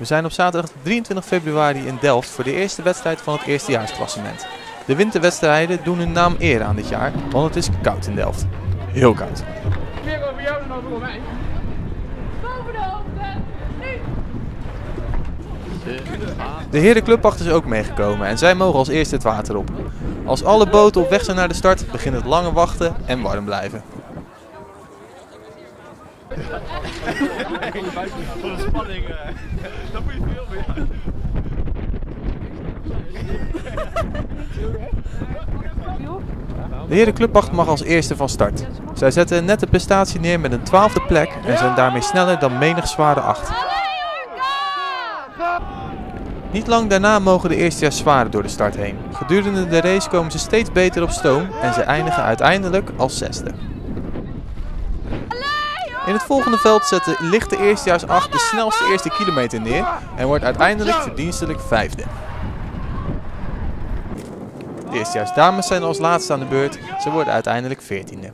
We zijn op zaterdag 23 februari in Delft voor de eerste wedstrijd van het eerstejaarsklassement. De winterwedstrijden doen hun naam eer aan dit jaar, want het is koud in Delft. Heel koud. Meer over jou dan over mij. Boven de hoofden! Nu! De is ook meegekomen en zij mogen als eerste het water op. Als alle boten op weg zijn naar de start, begint het lange wachten en warm blijven. De spanning, dat moet je veel meer. De mag als eerste van start. Zij zetten een nette prestatie neer met een twaalfde plek en zijn daarmee sneller dan menig zware acht. Niet lang daarna mogen de eerstejaars zwaren door de start heen. Gedurende de race komen ze steeds beter op stoom en ze eindigen uiteindelijk als zesde. In het volgende veld zet de lichte eerstejaars 8 de snelste eerste kilometer neer en wordt uiteindelijk verdienstelijk vijfde. De eerstejaars dames zijn als laatste aan de beurt, ze worden uiteindelijk veertiende.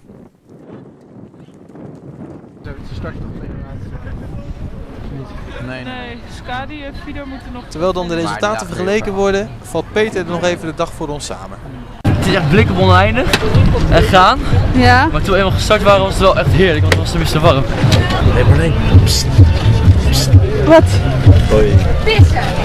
Nee, Nee, Skadi en Fido moeten nog... Terwijl dan de resultaten vergeleken worden, valt Peter er nog even de dag voor ons samen. Het is echt blik op oneindig en gaan. Ja. Maar toen we eenmaal gestart waren was het wel echt heerlijk, want het was tenminste warm. Wat? Pissen!